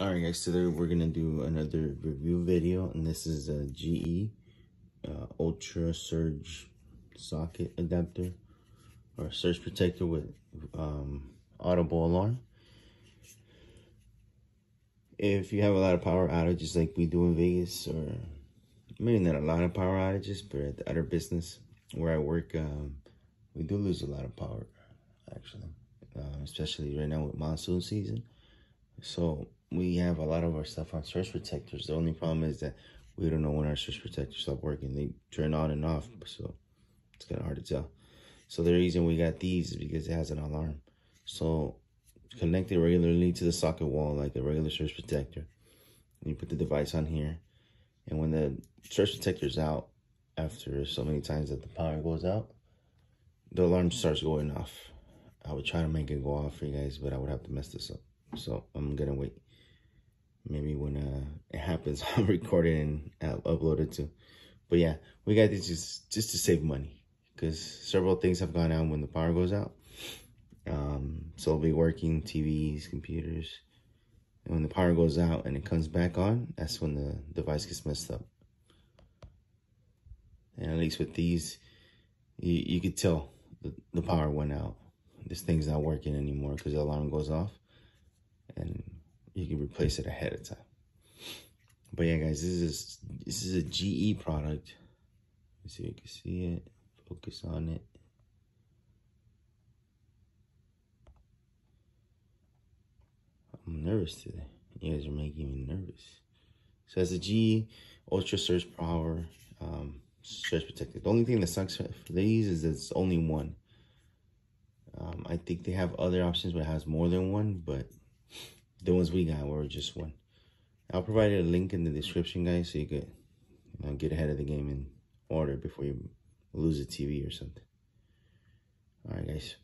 Alright guys, today we're gonna do another review video and this is a GE uh, Ultra Surge socket adapter or surge protector with um, audible alarm. If you have a lot of power outages like we do in Vegas or maybe not a lot of power outages, but at the other business where I work, um, we do lose a lot of power actually, uh, especially right now with monsoon season. So we have a lot of our stuff on surge protectors. The only problem is that we don't know when our surge protectors stop working. They turn on and off, so it's kind of hard to tell. So the reason we got these is because it has an alarm. So connect it regularly to the socket wall like a regular surge protector. You put the device on here. And when the surge protector's out, after so many times that the power goes out, the alarm starts going off. I would try to make it go off for you guys, but I would have to mess this up. So I'm gonna wait maybe when uh, it happens, I'll record it and I'll upload it too. But yeah, we got this just, just to save money because several things have gone out when the power goes out. Um, so it'll be working TVs, computers. And when the power goes out and it comes back on, that's when the device gets messed up. And at least with these, you, you could tell the, the power went out. This thing's not working anymore because the alarm goes off. And you can replace it ahead of time. But yeah, guys, this is this is a GE product. Let's see if you can see it. Focus on it. I'm nervous today. You guys are making me nervous. So it's a GE Ultra Surge Power um, Surge Protector. The only thing that sucks for these is it's only one. Um, I think they have other options but it has more than one, but the ones we got were just one. I'll provide a link in the description, guys, so you could you know, get ahead of the game and order before you lose a TV or something. All right, guys.